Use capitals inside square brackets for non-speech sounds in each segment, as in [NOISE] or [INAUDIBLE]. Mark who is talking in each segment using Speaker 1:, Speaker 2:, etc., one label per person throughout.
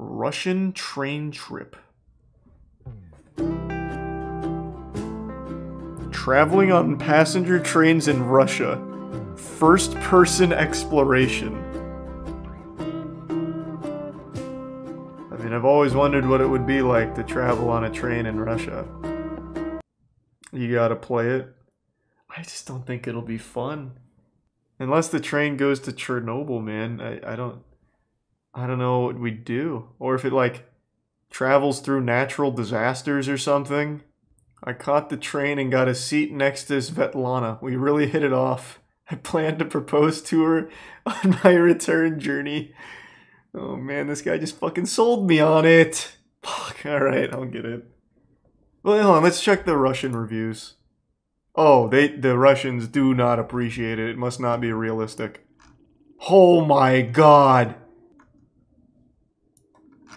Speaker 1: Russian train trip. Traveling on passenger trains in Russia. First person exploration. I mean, I've always wondered what it would be like to travel on a train in Russia. You gotta play it. I just don't think it'll be fun. Unless the train goes to Chernobyl, man. I, I don't I don't know what we'd do. Or if it like travels through natural disasters or something. I caught the train and got a seat next to Svetlana. We really hit it off. I plan to propose to her [LAUGHS] on my return journey. Oh man, this guy just fucking sold me on it. Fuck, alright, I'll get it. Well, hold on, let's check the Russian reviews. Oh, they the Russians do not appreciate it. It must not be realistic. Oh my god.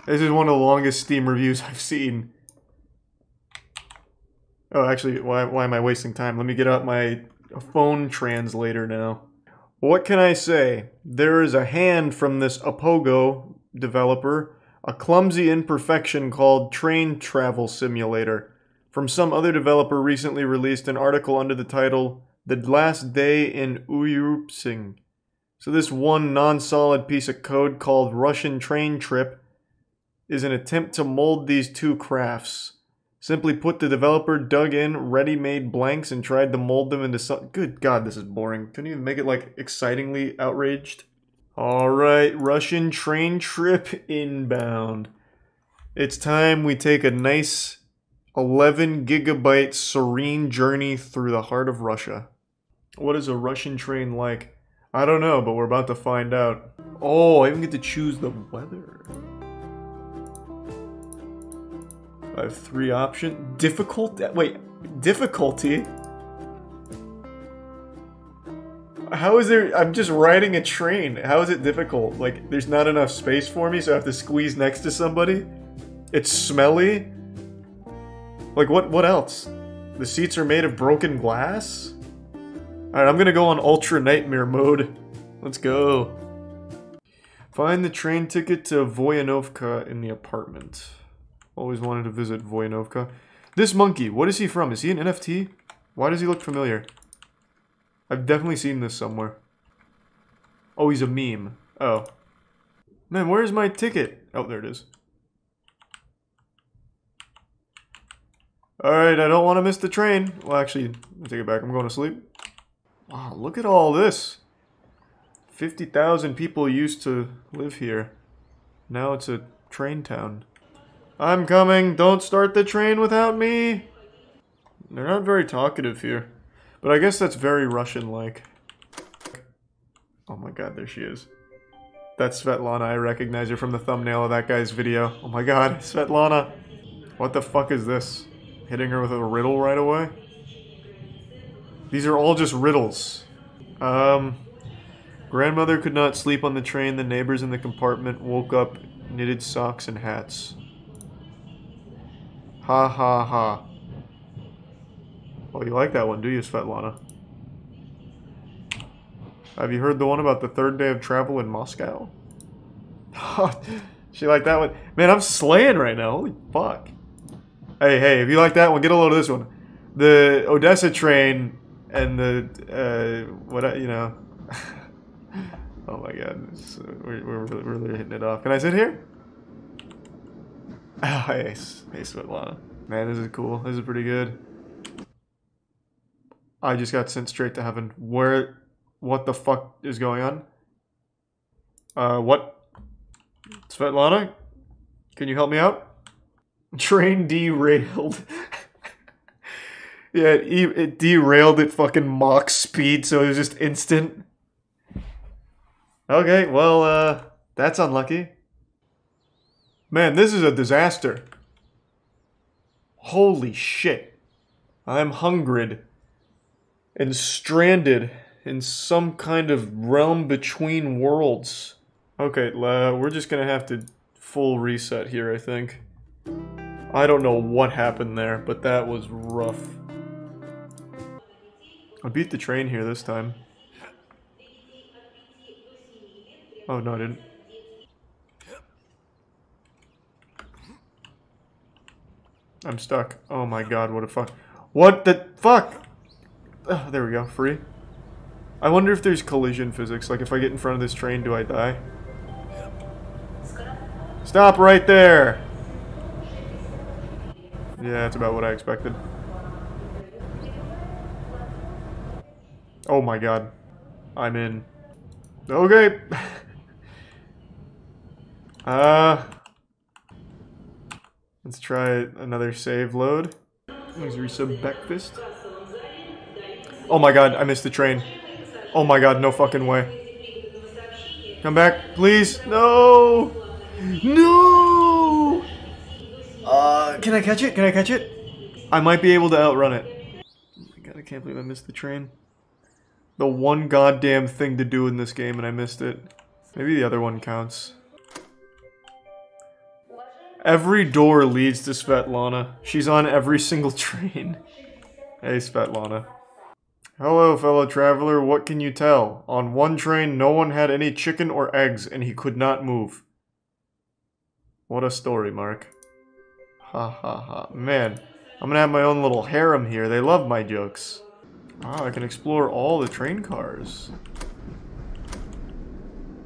Speaker 1: This is one of the longest Steam reviews [LAUGHS] I've seen. Oh, actually, why, why am I wasting time? Let me get out my phone translator now. What can I say? There is a hand from this Apogo developer, a clumsy imperfection called Train Travel Simulator. From some other developer recently released an article under the title The Last Day in Uyurpsing. So this one non-solid piece of code called Russian Train Trip is an attempt to mold these two crafts. Simply put, the developer dug in ready-made blanks and tried to mold them into some- Good god, this is boring. Couldn't even make it, like, excitingly outraged. Alright, Russian train trip inbound. It's time we take a nice 11 gigabyte serene journey through the heart of Russia. What is a Russian train like? I don't know, but we're about to find out. Oh, I even get to choose the weather. I have three options. Difficult? Wait, difficulty? How is there? I'm just riding a train. How is it difficult? Like, there's not enough space for me, so I have to squeeze next to somebody? It's smelly? Like, what, what else? The seats are made of broken glass? Alright, I'm gonna go on Ultra Nightmare mode. Let's go. Find the train ticket to Voyanovka in the apartment. Always wanted to visit Voyanovka. This monkey, what is he from? Is he an NFT? Why does he look familiar? I've definitely seen this somewhere. Oh, he's a meme. Oh. Man, where's my ticket? Oh, there it is. Alright, I don't want to miss the train. Well, actually, I'll take it back. I'm going to sleep. Wow, look at all this. 50,000 people used to live here. Now it's a train town. I'm coming. Don't start the train without me. They're not very talkative here. But I guess that's very Russian-like. Oh my god, there she is. That's Svetlana. I recognize her from the thumbnail of that guy's video. Oh my god, [LAUGHS] Svetlana. What the fuck is this? Hitting her with a riddle right away? These are all just riddles. Um... Grandmother could not sleep on the train. The neighbors in the compartment woke up, knitted socks and hats. Ha ha ha. Oh, you like that one, do you, Svetlana? Have you heard the one about the third day of travel in Moscow? [LAUGHS] she like that one. Man, I'm slaying right now. Holy fuck. Hey, hey, if you like that one, get a load of this one. The Odessa train and the, uh, what, you know. [LAUGHS] oh my god, we're, we're really, really hitting it off. Can I sit here? [LAUGHS] Oh, hey, hey, Svetlana. Man, this is cool. This is pretty good. I just got sent straight to heaven. Where, what the fuck is going on? Uh, what? Svetlana? Can you help me out? [LAUGHS] Train derailed. [LAUGHS] yeah, it, it derailed at fucking Mach speed, so it was just instant. Okay, well, uh, that's unlucky. Man, this is a disaster. Holy shit. I'm hungered and stranded in some kind of realm between worlds. Okay, uh, we're just gonna have to full reset here, I think. I don't know what happened there, but that was rough. I beat the train here this time. Oh, no, I didn't. I'm stuck. Oh my god, what a fuck. What the fuck? Oh, there we go, free. I wonder if there's collision physics. Like, if I get in front of this train, do I die? Stop right there! Yeah, that's about what I expected. Oh my god. I'm in. Okay. [LAUGHS] uh... Let's try another save load. Let's resub breakfast. Oh my god, I missed the train. Oh my god, no fucking way. Come back, please. No! No! Uh, can I catch it? Can I catch it? I might be able to outrun it. Oh my god, I can't believe I missed the train. The one goddamn thing to do in this game and I missed it. Maybe the other one counts. Every door leads to Svetlana. She's on every single [LAUGHS] train. Hey, Svetlana. Hello, fellow traveler. What can you tell? On one train, no one had any chicken or eggs, and he could not move. What a story, Mark. Ha ha ha. Man, I'm gonna have my own little harem here. They love my jokes. Wow, I can explore all the train cars.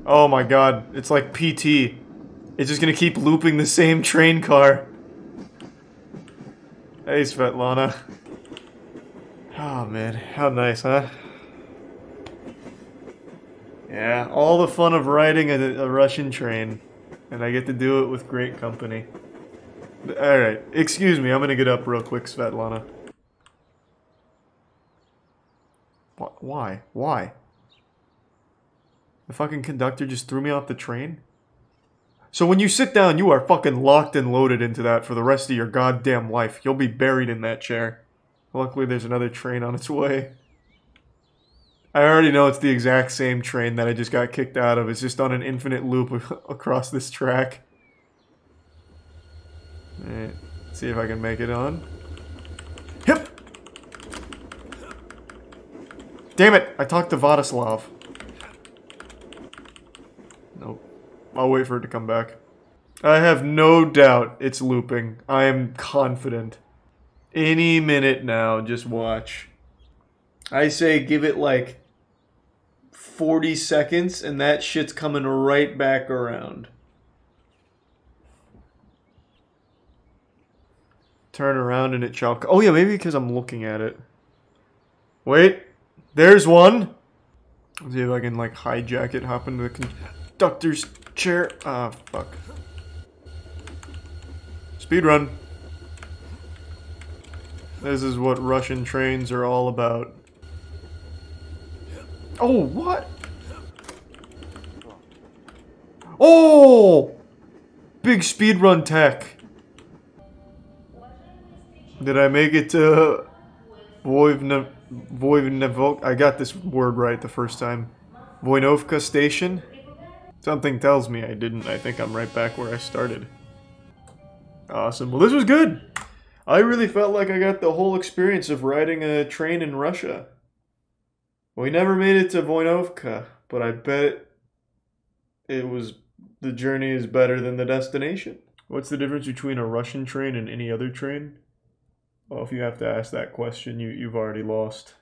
Speaker 1: Oh my god, it's like PT. It's just gonna keep looping the same train car. Hey, Svetlana. Oh man, how nice, huh? Yeah, all the fun of riding a, a Russian train. And I get to do it with great company. Alright, excuse me, I'm gonna get up real quick, Svetlana. Why? Why? The fucking conductor just threw me off the train? So when you sit down, you are fucking locked and loaded into that for the rest of your goddamn life. You'll be buried in that chair. Luckily, there's another train on its way. I already know it's the exact same train that I just got kicked out of. It's just on an infinite loop [LAUGHS] across this track. Alright, see if I can make it on. Hip! Damn it! I talked to Vladislav. I'll wait for it to come back. I have no doubt it's looping. I am confident. Any minute now, just watch. I say give it like 40 seconds and that shit's coming right back around. Turn around and it shall... Oh yeah, maybe because I'm looking at it. Wait. There's one. Let's see if I can like hijack it, hop into the conductor's chair. Ah, fuck. Speed run. This is what Russian trains are all about. Oh, what? Oh! Big speedrun tech. Did I make it to Voivnevok? I got this word right the first time. Voinovka station? Something tells me I didn't. I think I'm right back where I started. Awesome. Well, this was good. I really felt like I got the whole experience of riding a train in Russia. We never made it to Voinovka, but I bet it was the journey is better than the destination. What's the difference between a Russian train and any other train? Well, if you have to ask that question, you, you've already lost.